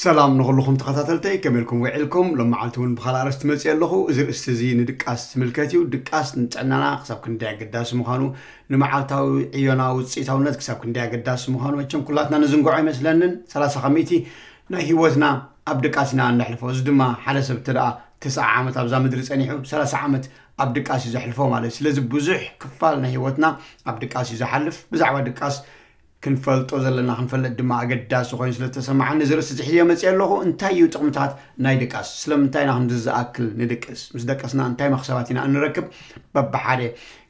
ሰላም ንኩልኩም ተኸታተልተይ ከመይልኩም ውዒልኩም ሎመዓልቲ እውን ብካልኣረስ ትመፅእ ኣለኹ እዚ ርእስቲ እዚ ንድቃስ ትምልከት እዩ ድቃስ ንጥዕናና ክሳብ ክንደይ ኣገዳሲ ምዃኑ ንመዓልታዊ ዕዮና ውፅኢታውነት ክሳብ ክንደይ ኣገዳሲ ምዃኑ መቸም ኩላትና ንዝንግዖ ይመስለንን 30 ከሚእቲ ናይ ሂወትና ኣብ ድቃስ ኢና እንዳሕልፎ እዚ ድማ ሓደ ሰብ እተደኣ ትስዓ ዓመት ኣብዛ ምድሪ ፀኒሑ 30 ዓመት ኣብ ድቃስ እዩ ዘሕልፎ ማለት እዩ ስለዚ ብዙሕ ክፋል ናይ ሂወትና ኣብ ድቃስ እዩ ዝሓልፍ ብዛዕባ ድቃስ ክንፈልጦ ዘለና ክንፈልጥ ድማ ኣገዳሲ ኮይኑ ስለተሰማዓኒ ዝርእሲ ዝሕየ መፅእ ኣለኹ እንታይ እዩ ጥቕምታት ናይ ደቃስ ስለምንታይ ና ከምዚ ዝኣክል ንድቅስ ምስ ደቀስና እንታይ መክሰባት ኢና እንረክብ በብሓደ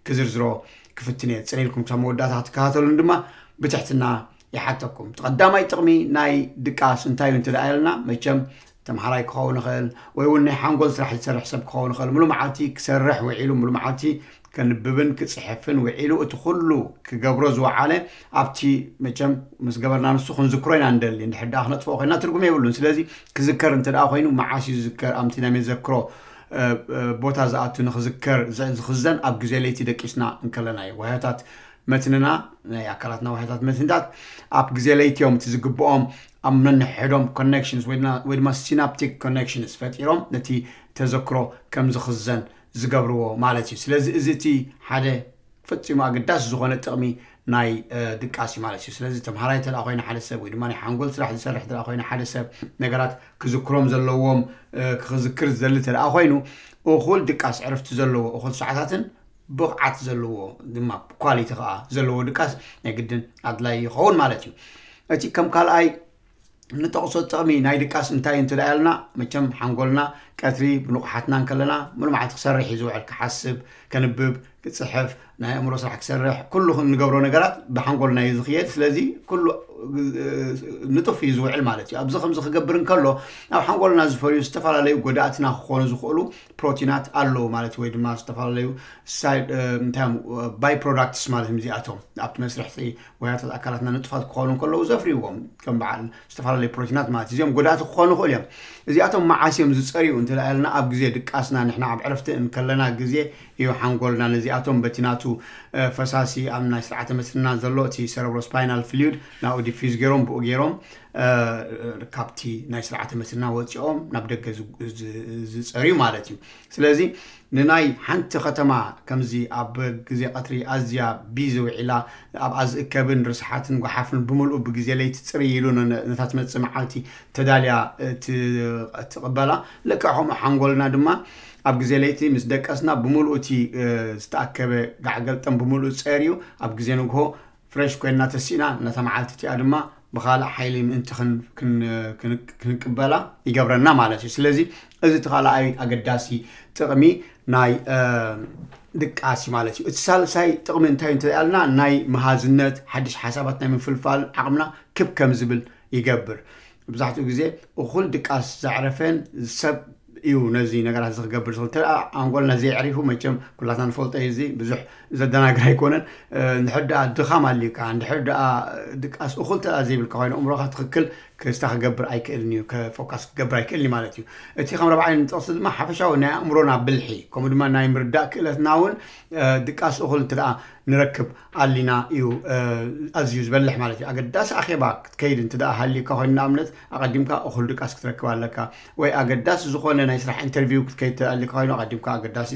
ክዝርዝሮ ክፍትን እየ ፅነኢልኩም ክሳብ መወዳእታ ክትከሃተሉን ድማ ብትሕትና ይሓተኩም ተቐዳማይ ጥቕሚ ናይ ድቃስ እንታይ እዩ እንትደኣ ኣለና መቸም ተምሃራይ ክኸውን ይኽእል ወይ እውን ናይ ሓንጎል ስራሕ ዝሰርሕ ሰብ ክኸውን ይኽእል ሙሉ መዓልቲ ክሰርሕ ውዒሉ ሙሉ መዓልቲ ከንብብን ክፅሕፍን ውዒሉ እቲ ኩሉ ክገብሮ ዝወዓለን ኣብቲ መቸም ምስ ገበርና ንሱ ክንዝክሮ ኢና ንደሊ እንድሕር ዳኣ ክነጥፍኦ ኮይና ትርጉም የብሉን ስለዚ ክዝከር እንተ ደኣ ኮይኑ መዓስ እዩ ዝዝከር ኣምቲ ናይ መዘክሮ ቦታ ዝኣቱ ንክዝከር ዝክዘን ኣብ ግዜ ለይቲ ደቂስና እንከለና እዩ ዋህታት መትንና ናይ ኣካላትና ዋህታት መትንታት ኣብ ግዜ ለይትዮም እቲ ዝግብኦም ኣብ ነንሕዶም ኮኔክሽንስ ወይ ድማ ሲናፕቲክ ኮኔክሽንስ ፈጢሮም ነቲ ተዘክሮ ከም ዝኽዘን ዝገብርዎ ማለት እዩ ስለዚ እዚ እቲ ሓደ ፈፂሙ ኣገዳሲ ዝኾነ ጥቕሚ ናይ ድቃስ እዩ ማለት እዩ ስለዚ ተምሃራይ እተ ኮይኑ ሓደ ሰብ ወይ ድማ ናይ ሓንጎል ስራሕ ዝሰርሕ እተ ኮይኑ ሓደ ሰብ ነገራት ክዝክሮም ዘለዎም ክክዝክር ዝደሊ እተ ኮይኑ እኩል ድቃስ ዕርፍቲ ዘለዎ እኩል ሰዓታትን ብቕዓት ዘለዎ ድማ ኳሊቲ ከዓ ዘለዎ ድቃስ ናይ ግድን ኣድላይ ይኸውን ማለት እዩ እቲ ከም ካልኣይ نتقصو التقمي نايد كاس انتاي انتو دايلنا مجم حنقولنا كاتري بنوق حتنان كلنا ملو معا تخسر رحي زوع الكحاسب كنبب كتصحف ናይ ኣእምሮ ስራሕ ክሰርሕ ኩሉ ንገብሮ ነገራት ብሓንጎልና እዩ ዝክየድ ስለዚ ኩሉ ንጡፍ እዩ ዝውዕል ማለት እዩ ኣብዚ ከምዚ ክገብር እንከሎ ኣብ ሓንጎልና ዝፈልዩ ዝተፈላለዩ ጎዳእትና ክኾኑ ዝኽእሉ ፕሮቲናት ኣለዉ ማለት እዩ ወይ ድማ ዝተፈላለዩ ባይ ፕሮዳክትስ ማለት እዮም እዚኣቶም ኣብቲ መስርሕቲ ወያታት ኣካላትና ንጡፋት ክኾኑ ከለዉ ዘፍርይዎም ከም በዓል ዝተፈላለዩ ፕሮቲናት ማለት እዩ እዚኦም ጎዳእቲ ክኾኑ ይኽእል እዮም እዚኣቶም መዓስዮም ዝፀርዩ እንትለኣለና ኣብ ግዜ ድቃስና ንሕና ኣብ ዕረፍቲ እንከለና ግዜ እዩ ሓንጎልና ነዚኣቶም በቲናቱ ፈሳሲ ኣብ ናይ ስርዓተ መስና ዘሎ እቲ ሰረብሮስፓይናል ፍሊዩድ ናብኡ ዲፊዝ ገይሮም ብኡ ገይሮም ካብቲ ናይ ስርዓተ መስና ወፂኦም ናብ ደገ ዝፀርዩ ማለት እዩ ስለዚ ንናይ ሓንቲ ከተማ ከምዚ ኣብ ግዜ ቀትሪ ኣዝያ ብዝውዒላ ኣብኣ ዝእከብን ርስሓትን ጓሓፍን ብምልእ ብግዜ ለይቲ ፅርይ ኢሉ ነታት መፅ መዓልቲ ተዳልያ ትቕበላ ልካ ከምኡ ሓንጎልና ድማ اب گزیلیتی مزدک اسنا بمولو تی ست اکه به گاهگلتن بمولو سریو اب گزینو که فرش کن نتسینا نتامعالتی آدم ما بخال حیلی من کن کن کن کبلا یکبر نمالش سلزی از تخال عید اقداسی تقمی نای دکاسی مالش ات سال سای تقمین تاین تل نا نای مهازنت حدش حسابات نمی فلفل عقمنا کب کم زبل یکبر بزحت اگزی اخول دکاس زعرفن سب እዩ ነዚ ነገራት እዚ ክገብር ዝኽእል እንተ ኣንጎልና ዘይዕሪፉ መቸም ኩላትና ንፈልጦ እዚ ብዙሕ ዘደናግር ኣይኮነን እንድሕር ድኣ ድኻም ኣልዩካ እንድሕር ድኣ ድቃስ እኹል ተኣ ዘይብልካ ኮይኑ እምሮካ ትክክል ክርስታ ክገብር ኣይክእልን እዩ ፎካስ ክገብር ኣይክእልን ማለት እዩ እቲ ከም ረብዓይ ንጠቕሱ ድማ ሓፈሻዊ ናይ ኣእምሮና ብልሒ ከምኡ ድማ ናይ ምርዳእ ክእለትና እውን ድቃስ እኹል እንተ ንረክብ ኣሊና እዩ ኣዝዩ ዝበልሕ ማለት እዩ ኣገዳሲ ኣኼባ ክትከይድ እንተ ሃልዩካ ኮይኑ ንኣብነት ኣቐዲምካ እኹል ድቃስ ክትረክብ ኣለካ ወይ ኣገዳሲ ዝኾነ ናይ ስራሕ ኢንተርቪው ክትከይድ ተኣሊካ ኮይኑ ኣቐዲምካ ኣገዳሲ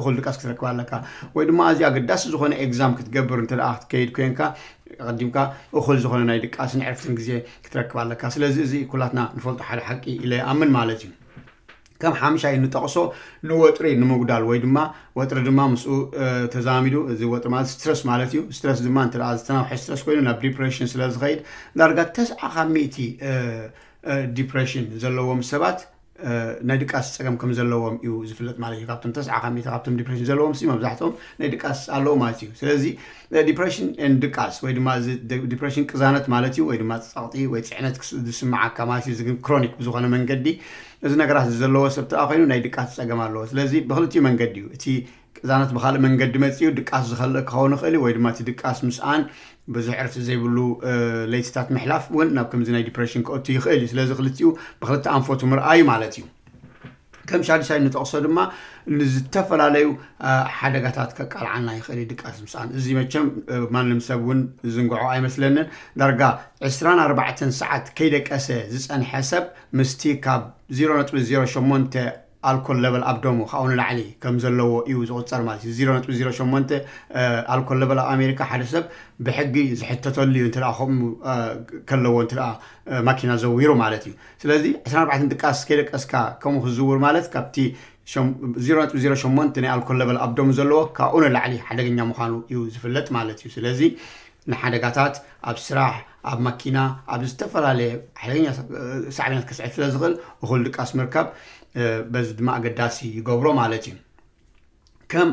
እኹል ድቃስ ክትረክብ ኣለካ ወይ ድማ ኣዝዩ ኣገዳሲ ዝኾነ ኤግዛም ክትገብር እንተ ክትከይድ ኮንካ ቀዲምካ እኹል ዝኾነ ናይ ድቃስን ዕርፍትን ግዜ ክትረክብ ኣለካ ስለዚ እዚ ኩላትና ንፈልጦ ሓደ ሓቂ ኢለ ይኣምን ማለት እዩ ከም ሓምሻይ ንጠቕሶ ንወጥሪ ንምጉዳል ወይ ድማ ወጥሪ ድማ ምስኡ ተዛሚዱ እዚ ወጥሪ ማለት ስትረስ ማለት እዩ ስትረስ ድማ እንተ ዝተናውሐ ስትረስ ኮይኑ ናብ ዲፕሬሽን ስለ ዝኸይድ ዳርጋ ተስዓኻ ሚእቲ ዲፕሬሽን ዘለዎም ሰባት ናይ ድቃስ ፀገም ከም ዘለዎም እዩ ዝፍለጥ ማለት እዩ ካብቶም ተስዓ ካብ ካብቶም ዲፕሬሽን ዘለዎም ሲ መብዛሕትኦም ናይ ድቃስ ኣለዎ ማለት እዩ ስለዚ ዲፕሬሽን ድቃስ ወይ ድማ ዲፕሬሽን ቅዛነት ማለት እዩ ወይ ድማ ፀቕጢ ወይ ፅዕነት ዝስማዓካ ማለት እዩ ግን ክሮኒክ ብዝኾነ መንገዲ እዚ ነገራት ዘለዎ ሰብ ተኣ ኮይኑ ናይ ድቃስ ፀገም ኣለዎ ስለዚ ብክልትኡ መንገዲ እዩ እቲ زانت بخالق من قد متيو دقاس زخلق كون خلي وي دماتي دقاس مسان بزح عرفت زيبلو ليتታት محلاف ون ناب كمزي ناي ديبرشن كوت يخلي سلاز خلتيو بخلت انفوتو مرآي مالتيو كم شادشاي نتقصو دما ንዝተፈላለዩ ሓደጋታት ከቃልዓልና ይኽእል እዩ ድቃስ ምስኣን እዚ መቸም ማንም ሰብ እውን ዝንግዖ ኣይመስለንን ዳርጋ 24 ሰዓት ከይደቀሰ ዝፀንሐ ሰብ ምስቲ ካብ 0.08 الكول ليفل ابدومو خاون العلي كم زلوا ايوز او تصر مالتي 0.08 آه الكول ليفل امريكا حدثب بحقي زحتتو اللي انت اخوم آه كلو انت آه ماكينه زويرو مالتي سلازي 24 دقيقه سكيلك اسكا كم خزور مالت كابتي شم 0.08 ني الكول ليفل ابدومو زلوا كاون العلي حدغنيا مخانو ايوز فلت مالتي سلازي نحدقاتات ابسراح اب ماكينه ابستفرا لي حلينا صعبينات كسعت لزغل وخلدك اسمركب በዚ ድማ ኣገዳሲ ይገብሮ ማለት እዩ ከም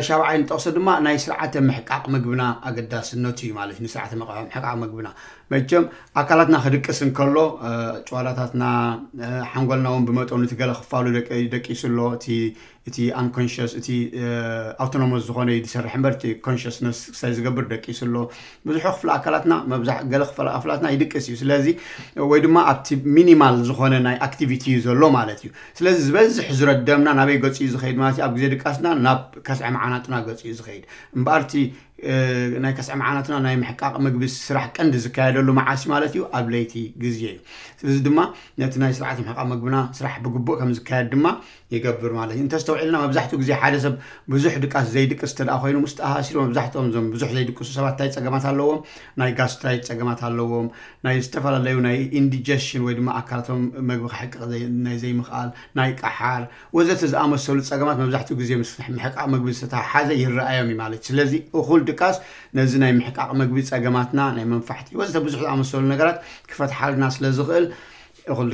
شابعين تقصد ما ناي سرعة محقق مجبنا أقدا سنوتي معلش نسرعة محقق مجبنا مجم أكلتنا خدك اسم كله جوالاتنا حنقولنا هم بمتون تقول خفالو دك دك يسلو تي تي unconscious تي autonomous زغنة يسرح حمر تي consciousness سايز قبر دك يسلو بزح خفل أكلتنا مبزح قال خفل أفلاتنا يدك اسيو سلازي ويدما أبتي مينيمال زغنة ناي activity زلو مالتيو سلازي بزح زرد دمنا نبي قلت إيزو خيد مالتي أبقزي دك أسنا ناب كسع ዓናጥና ገፂኡ ዝኸይድ እምበኣርቲ ናይ ከስዕ መዓናትና ናይ ምሕቃቅ ምግቢ ስራሕ ቀንዲ ዝካየደሉ መዓሲ ማለት እዩ ኣብ ለይቲ ግዜ እዩ ስለዚ ድማ ነቲ ናይ ስርዓት ምሕቃቅ ምግብና ስራሕ ብግቡእ ከም ዝካየድ ድማ ይገብር ማለት እዩ እንተዝተውዒልና መብዛሕትኡ ግዜ ሓደ ሰብ ብዙሕ ድቃስ ዘይድቅስ ተደኣ ኮይኑ ምስ ኣሃሲሩ መብዛሕትኦም እዞም ብዙሕ ዘይድቅሱ ሰባት እንታይ ፀገማት ኣለዎም ናይ ጋስትራይ ፀገማት ኣለዎም ናይ ዝተፈላለዩ ናይ ኢንዲጀሽን ወይ ድማ ኣካላቶም መግቢ ክሕቅቕ ናይ ዘይምኽኣል ናይ ቃሓር ወዘተ ዝኣመሰሉ ፀገማት መብዛሕትኡ ግዜ ምስ ምሕቃቅ ምግቢ ዝተተሓሓዘ ይረኣዮም እዩ ማለት እዩ ስለዚ እኩል ምጥቃስ ነዚ ናይ ምሕቃቅ መግቢ ፀገማትና ናይ መንፋሕቲ ወዘተ ብዙሕ ዝኣመሰሉ ነገራት ክፈትሓልና ስለ ዝኽእል እኹል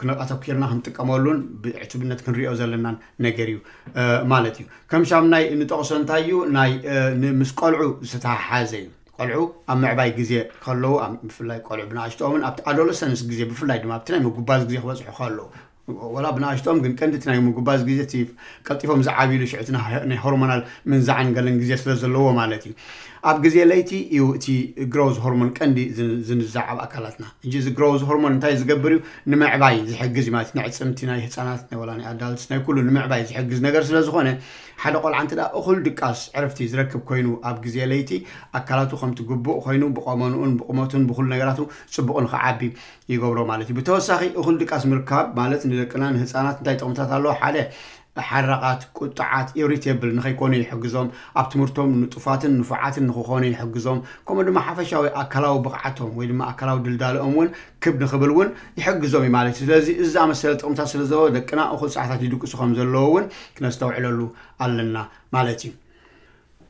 ክነኣተኪርና ክንጥቀመሉን ብዕቱብነት ክንሪኦ ዘለናን ነገር እዩ ማለት እዩ ከም ናይ ንጠቕሶ እንታይ እዩ ናይ ምስ ቆልዑ ዝተሓሓዘ እዩ ቆልዑ ኣብ ምዕባይ ግዜ ከለዉ ብፍላይ ቆልዑ ብንኣሽቶምን ኣብቲ ኣዶሎሰንስ ግዜ ብፍላይ ድማ ኣብቲ ናይ ምጉባዝ ግዜ ክበፅሑ ከለዉ ولا بناشتهم قن كندتنا يوم قباز جزيتي كاتيفهم زعابي لشعتنا هرمونال من زعن قلن جزيت لزلوه مالتي ኣብ ግዜ ለይቲ እዩ እቲ ግሮዝ ሆርሞን ቀንዲ ዝንዛዓብ ኣካላትና እንጂ እዚ ግሮዝ ሆርሞን እንታይ ዝገብር እዩ ንምዕባይ ዝሕግዝ ማለት ናይ ዕፅምቲ ናይ ህፃናት ናይ ወላ ናይ ኣዳልስ ናይ ኩሉ ንምዕባይ ዝሕግዝ ነገር ስለ ዝኾነ ሓደ ቆልዓ እንተ እኩል ድቃስ ዕርፍቲ ዝረክብ ኮይኑ ኣብ ግዜ ለይቲ ኣካላቱ ከምቲ ግቡእ ኮይኑ ብቆመኑኡን ብቁመቱን ብኩሉ ነገራት ፅቡቅ ንክዓቢ ይገብሮ ማለት እዩ ብተወሳኺ እኩል ድቃስ ምርካብ ማለት ንደቅና ንህፃናት እንታይ ጥቕምታት ኣለዎ ሓደ حرقات قطعات ኢሪቴብል ንኸይኮኑ ይሕግዞም ኣብ ትምህርቶም ንጡፋትን ንፉዓትን ንክኾኑ ይሕግዞም ከምኡ ድማ ሓፈሻዊ ኣካላዊ ብቕዓቶም ወይ ድማ ኣካላዊ ድልዳልኦም እውን ክብ ንክብል እውን ይሕግዞም እዩ ማለት እዩ ስለዚ እዚ ዝኣመሰለ ጥቕምታት ስለ ዝነበሩ ደቅና እኹል ሰዓታት ይድቅሱ ከም ዘለዎ እውን ክነስተውዕለሉ ኣለና ማለት እዩ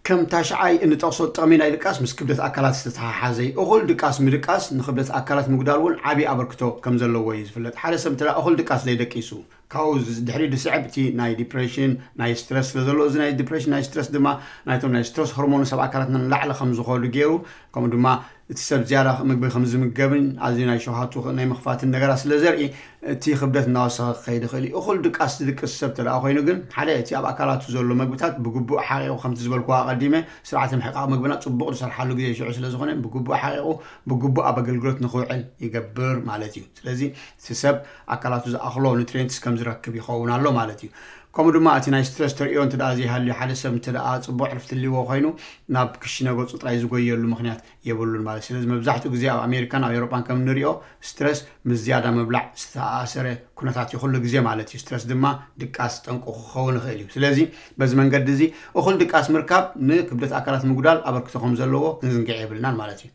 ከም ታሽዓይ እንጠቕሶ ጥቕሚ ናይ ድቃስ ምስ ክብደት ኣካላት ዝተተሓሓዘ እዩ እኹል ድቃስ ምድቃስ ንክብደት ኣካላት ምጉዳል እውን ዓብዪ ኣበርክቶ ከም ዘለዎ እዩ ዝፍለጥ ሓደ ሰብ እንተ እኹል ድቃስ ዘይደቂሱ كاوز دحري دسعبتي ناي ديبريشن ناي ستريس فزلو ناي ديبريشن ناي ستريس دما ناي تو ناي ستريس هرمون سبع كراتنا لعل خمس خولو غيرو كوم دما تسب زيارة مقبل خمس مقبل ازي ناي شوهاتو ناي مخفات النقر اصلا زرعي تي خبدت ناسا خيد خلي اخل دك اس دك السب تلا اخي نقل حالي تي ابع كراتو زلو مقبتات بقبو حقيقو خمس زبالكو قديمة سرعة محقا مقبلنا تبقو دسر حالو قدي يشعو سلا زخونين بقبو حقيقو بقبو ابا قلقلت نخوعل يقبر مالاتيو سلازي تسب اكراتو زاخلو نترينتس كم ከም ዝረክብ ይኸውን ኣሎ ማለት እዩ ከምኡ ድማ እቲ ናይ ስትረስ ተሪዮ እንተ ደኣ ዘይሃልዩ ሓደ ሰብ እንተ ደኣ ፅቡቅ ሕልፍቲ ልዎ ኮይኑ ናብ ክሽነ ገፁ ጥራይ ዝጎየሉ ምክንያት የብሉን ማለት ስለዚ መብዛሕትኡ ግዜ ኣብ ኣሜሪካን ኣብ ኤሮፓን ከም ንሪኦ ስትረስ ምዝያዳ መብላዕ ዝተኣሰረ ኩነታት እዩ ኩሉ ግዜ ማለት እዩ ስትረስ ድማ ድቃስ ጠንቁ ክኸውን ይኽእል እዩ ስለዚ በዚ መንገዲ እዚ እኹል ድቃስ ምርካብ ንክብደት ኣካላት ምጉዳል ኣበርክቶ ከም ዘለዎ ክንዝንግዕ የብልናን ማለት እዩ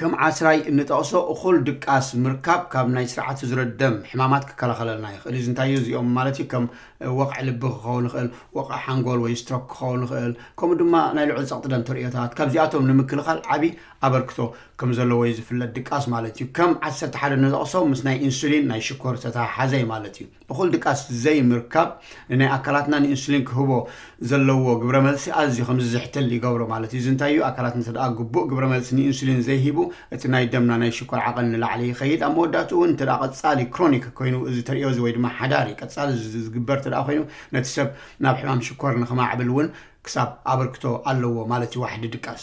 كم عسراي إن تأسو أخول دكاس مركب كم نيسرعة رعت زردم حمامات كلا خلنا يخ اللي زنتايز يوم مالتي كم وقع لبخ خون خل وقع حنقول ويستروك خون خل كم دم ما نايل عز قط دم تريتات كم زياتهم نمكل خل عبي أبركتو كم زلوا ويز في الدك أس مالتي كم عسى تحرر نزاسو مس ناي إنسولين ناي شكر ستا حزي مالتي بخل دك أس زي مركب إن أكلاتنا إنسولين كهبو زلوا قبر ملس أزي خمس زحت اللي قبر مالتي زنتايو أكلاتنا تدا قبو قبر ملس إنسولين زي هبو اتناي دمنا ناي شكر عقلنا لعلي خيد أمو داتو انت راقت كرونيك كوينو زي تريوز ويد ما حداري كتسال زي قبرت እንተደኣ ኮይኑ ነቲ ሰብ ናብ ሕማም ሽኮር ንክማዕብል እውን ክሳብ ኣበርክቶ ኣለዎ ማለት እዩ ዋሕዲ ድቃስ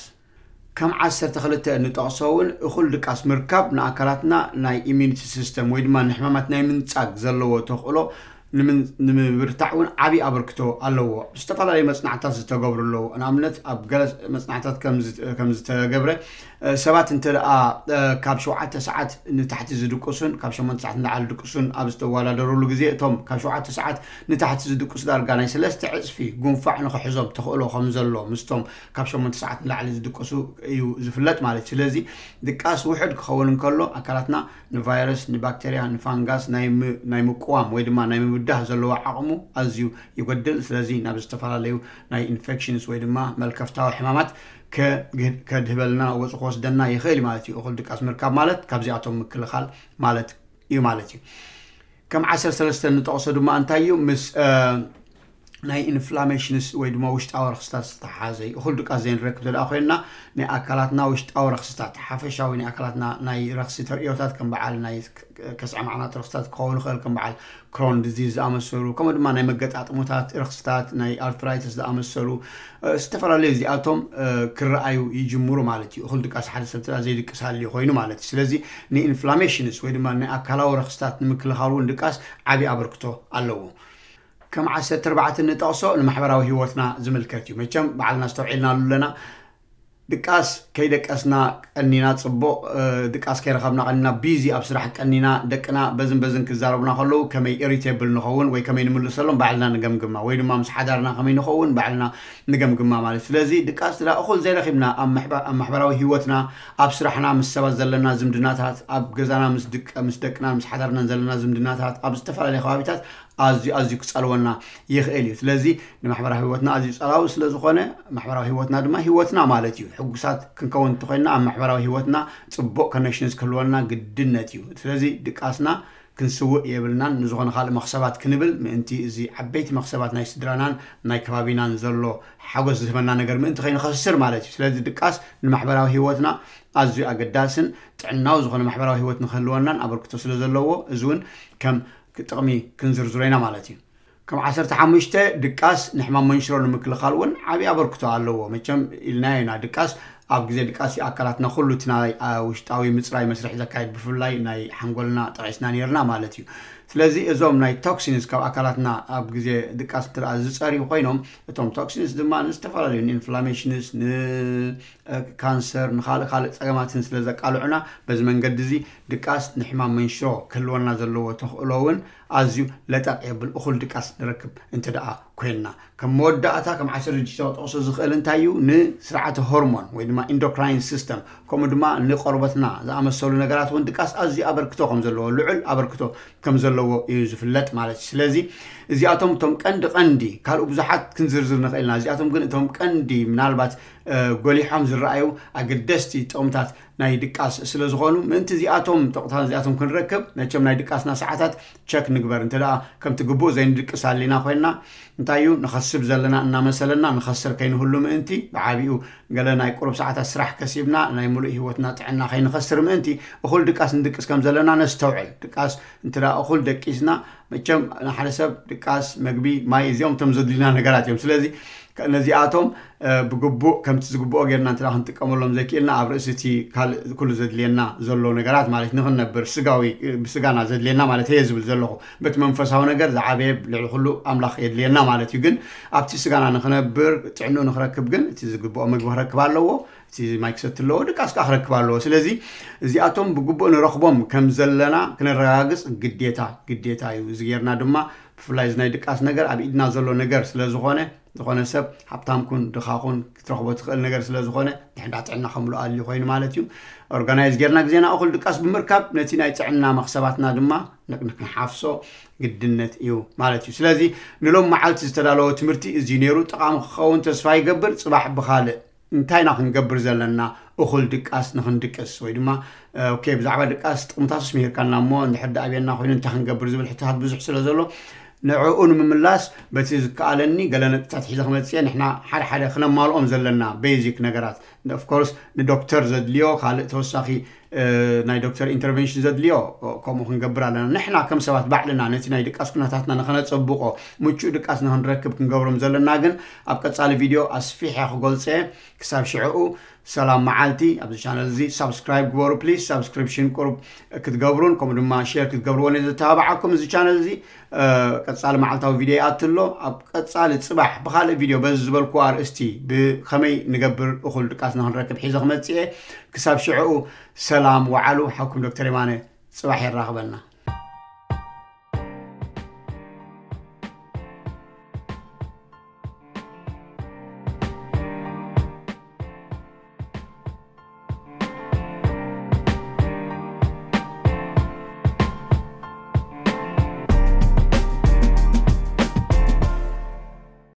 ከም 12 ንጠቕሶ እውን እኹል ድቃስ ምርካብ ንኣካላትና ናይ ኢሚኒቲ ሲስተም ወይ ድማ ንሕማማት ናይ ምንፃግ ዘለዎ ተኽእሎ ንምብርታዕ እውን ዓብዪ ኣበርክቶ ኣለዎ ዝተፈላለዩ መፅናዕታት ዝተገብሩ ኣለዉ ንኣብነት ኣብ ገለ መፅናዕታት ከም ዝተገብረ ሰባት እንተደኣ ካብ ሸውዓተ ሰዓት ንታሕቲ ዝድቁሱን ካብ ሸመንተ ሰዓት ንላዓሊ ድቁሱን ኣብ ዝተወዳደረሉ ግዜ እቶም ካብ ሸውዓተ ሰዓት ንታሕቲ ዝድቁስ ዳርጋ ናይ ሰለስተ ዕፅፊ ጉንፋዕ ንክሕዞም ተኽእሎ ከም ዘሎ ምስቶም ካብ ሸመንተ ሰዓት ንላዕሊ ዝድቀሱ እዩ ዝፍለጥ ማለት እዩ ስለዚ ድቃስ ውሕድ ክኸውን እንከሎ ኣካላትና ንቫይረስ ንባክቴርያ ንፋንጋስ ናይ ምቁዋም ወይ ድማ ናይ ምብዳህ ዘለዎ ዓቕሙ ኣዝዩ ይጎድል ስለዚ ናብ ዝተፈላለዩ ናይ ኢንፌክሽንስ ወይ ድማ መልከፍታዊ ሕማማት ከድህበልና ወፅ ክወስደና ይኽእል ማለት እዩ እኹል ድቃስ ምርካብ ማለት ካብዚኣቶም ምክልኻል ማለት እዩ ማለት እዩ ከም 13 ንጠቕሶ ድማ እንታይ እዩ ምስ ናይ ኢንፍላሜሽንስ ወይ ድማ ውሽጣዊ ረክስታት ዝተሓሓዘ እዩ ኩሉ ድቃ ዘይንረክብ ዘደኣ ኮይና ናይ ኣካላትና ውሽጣዊ ረክስታት ሓፈሻዊ ናይ ኣካላትና ናይ ረክሲ ተርእዮታት ከም በዓል ናይ ከስዕ ማዕናት ረክስታት ክኸውን ይኽእል ከም በዓል ክሮን ዲዚዝ ዝኣመሰሉ ከምኡ ድማ ናይ መገጣጥሙታት ረክስታት ናይ ኣርትራይትስ ዝኣመሰሉ ዝተፈላለዩ እዚኣቶም ክረኣዩ ይጅምሩ ማለት እዩ ኩሉ ድቃስ ሓደ ሰብ ዘይድቅስ ሃልዩ ኮይኑ ማለት እዩ ስለዚ ንኢንፍላሜሽንስ ወይ ድማ ናይ ኣካላዊ ረክስታት ንምክልኻል እውን ድቃስ ዓብዪ ኣበርክቶ ኣለዎ كم عسى تربعة النتاسو المحبرة وهي وثنا زملكاتي زملكتي مجمع بعلنا استوعيلنا لنا ድቃስ ከይደቀስና ቀኒና ፅቡቅ ድቃስ ከይረኸብና ቀኒና ቢዚ ኣብ ስራሕ ቀኒና ደቅና በዝን በዝን ክዛረቡና ከለዉ ከመይ ኢሪቴብል ንኸውን ወይ ከመይ ንምልሰሎም ባዕልና ንገምግማ ወይ ድማ ምስ ሓዳርና ከመይ ንኸውን ባዕልና ንገምግማ ማለት ስለዚ ድቃስ ዳ እኹል ዘይረኺብና ኣብ ማሕበራዊ ሂወትና ኣብ ስራሕና ምስ ሰባት ዘለና ዝምድናታት ኣብ ገዛና ምስ ደቅና ምስ ሓዳርናን ዘለና ዝምድናታት ኣብ ዝተፈላለየ ከባቢታት ኣዝዩ ኣዝዩ ክፀልወና ይኽእል እዩ ስለዚ ንማሕበራዊ ሂወትና ኣዝዩ ፀላዊ ስለዝኾነ ማሕበራዊ ሂወትና ድማ ሂወትና ማለት እዩ حقوقات كنكون تخلنا عن محبرة وهيوتنا تبقى كنشنز كلونا قد النتيو تلازي دكاسنا كنسوء يبلنا نزغن خال مخصبات كنبل من انتي زي عبيت مخصبات ناي سدرانان ناي كبابينا نزلو حقوز زهمنا نقر من انت خين خسر مالاتي تلازي دكاس المحبرة وهيوتنا أزوي أقداسن تعناو زغن محبرة وهيوتنا خلونا أبركتو سلزلوو زون كم تقمي كنزر زرينا مالاتي ከም 15 ድቃስ ንሕማም መንሽሮ ንምክልኻል እውን ዓብዪ ኣበርክቶ ኣለዎ መቸም ኢልናዮ ኢና ድቃስ ኣብ ግዜ ድቃሲ ኣካላትና ኩሉ እቲ ናይ ውሽጣዊ ምፅራይ መስርሒ ዘካየድ ብፍላይ ናይ ሓንጎልና ጠቂስና ነርና ማለት እዩ ስለዚ እዞም ናይ ቶክሲንስ ካብ ኣካላትና ኣብ ግዜ ድቃስ ትርአ ዝፀርዩ ኮይኖም እቶም ቶክሲንስ ድማ ንዝተፈላለዩ ንኢንፍላሜሽንስ ንካንሰር ንካልእ ካልእ ፀገማትን ስለ ዘቃልዑና በዚ መንገዲ እዚ ድቃስ ንሕማም መንሽሮ ክህልወና ዘለዎ ተኽእሎ እውን ኣዝዩ ለጠቅ የብል እኩል ድቃስ ንረክብ እንት ኮይልና ከም መወዳእታ ከም ዓሰር ድጅታዊ ጠቕሶ ዝኽእል እንታይ እዩ ንስርዓተ ሆርሞን ወይ ድማ ኢንዶክራይን ሲስተም ከምኡ ድማ ንቆርበትና ዝኣመሰሉ ነገራት እውን ድቃስ ኣዝዩ ኣበርክቶ ከም ዘለዎ ልዑል ኣበርክቶ ከም ዘለዎ እዩ ዝፍለጥ ማለት እዩ ስለዚ እዚኣቶም እቶም ቀንዲ ቀንዲ ካልኡ ብዙሓት ክንዝርዝር ንኽእልና እዚኣቶም ግን እቶም ቀንዲ ምናልባት ጎሊሖም ዝረኣዩ ኣገደስቲ ጥቕምታት ናይ ድቃስ ስለ ዝኾኑ ምእንቲ እዚኣቶም ጥቕታን እዚኣቶም ክንረክብ ነቸም ናይ ድቃስና ሰዓታት ቸክ ንግበር እንተ ደኣ ከምቲ ግቡእ ዘይንድቅስ ኣለና ኮይንና እንታይ እዩ ንኸስብ ዘለና እናመሰለና ንኸስር ከይንህሉ ምእንቲ ብዓብኡ ገለ ናይ ቁሩብ ሰዓታት ስራሕ ከሲብና ናይ ሙሉእ ሂወትና ጥዕና ከይንኸስር ምእንቲ እኹል ድቃስ ንድቅስ ከም ዘለና ነስተውዕል ድቃስ እንተ እኹል ደቂስና መቸም ንሓደ ሰብ ድቃስ መግቢ ማይ እዚኦም እቶም ዘድልና ነገራት እዮም ስለዚ ነዚኣቶም ብግቡእ ከምቲ ዝግብኦ ጌርና እንትና ክንጥቀመሎም ዘይክእልና ኣብ ርእሲ እቲ ካልእ ኩሉ ዘድልየና ዘሎ ነገራት ማለት ንክንነብር ስጋዊ ብስጋና ዘድልየና ማለት እየ ዝብል ዘለኹ በቲ መንፈሳዊ ነገር ዝዓበየ ልዕሊ ኩሉ ኣምላኽ የድልየና ማለት እዩ ግን ኣብቲ ስጋና ንክነብር ጥዕንኡ ንክረክብ ግን እቲ ዝግብኦ ምግቢ ክረክብ ኣለዎ እቲ ማይክ ሰትለዎ ድቃስቃ ክረክብ ኣለዎ ስለዚ እዚኣቶም ብግቡእ ንረኽቦም ከም ዘለና ክነረጋግፅ ግዴታ ግዴታ እዩ እዚ ጌርና ድማ ብፍላይ እዚ ናይ ድቃስ ነገር ኣብ ኢድና ዘሎ ነገር ስለዝኾነ ዝኾነ ሰብ ሃብታምኩን ድኻኹን ክትረኽቦ ትኽእል ነገር ስለዝኾነ ድሕንዳ ጥዕና ከምሉ ኣልዩ ኮይኑ ማለት እዩ ኦርጋናይዝ ጌርና ግዜና እኹል ድቃስ ብምርካብ ነቲ ናይ ጥዕና መኽሰባትና ድማ ንክንሓፍሶ ግድነት እዩ ማለት እዩ ስለዚ ንሎም መዓልቲ ዝተዳለወ ትምህርቲ እዚ ነይሩ ጠቃሚ ክኸውን ተስፋ ይገብር ፅባሕ ብካልእ እንታይ ኢና ክንገብር ዘለና እኹል ድቃስ ንክንድቅስ ወይ ድማ ብዛዕባ ድቃስ ጥቕምታስ ስሚርካልና እሞ እንድሕር ዳኣብየና ኮይኑ እንታይ ክንገብር ዝብል ሕቶታት ብዙሕ ስለ ዘሎ ንዕኡ ንምምላስ በቲ ዝከኣለኒ ገለ ነጥብታት ሒዘ ክመፅአ ንሕና ሓደ ሓደ ክነማልኦም ዘለና ቤዚክ ነገራት ኦፍኮርስ ንዶክተር ዘድልዮ ካልእ ተወሳኺ ናይ ዶክተር ኢንተርቨንሽን ዘድልዮ ከምኡ ክንገብር ኣለና ንሕና ከም ሰባት ባዕልና ነቲ ናይ ድቃስ ኩነታትና ንክነፀብቆ ምቹእ ድቃስ ንክንረክብ ክንገብሮም ዘለና ግን ኣብ ቀፃሊ ቪድዮ ኣስፊሐ ክገልፀ ክሳብ ሽዕኡ ሰላም መዓልቲ ኣብዚ ቻነል እዚ ሳብስክራይብ ግበሩ ፕሊዝ ሳብስክሪፕሽን ቁርብ ክትገብሩን ከምኡ ድማ ሼር ክትገብርዎን እየ ዝተባብዓኩም እዚ ቻነል እዚ ቀፃሊ መዓልታዊ ቪድዮ ይኣትሎ ኣብ ቀፃሊ ፅባሕ ብካልእ ቪድዮ በዚ ዝበልኩ ኣርእስቲ ብከመይ ንገብር እኹል ድቃስ ንክንረክብ ሒዘ ክመፅአ ክሳብ ሽዑኡ ሰላም ዋዓሉ ሓኩም ዶክተር የማነ ፅባሕ ይራኽበልና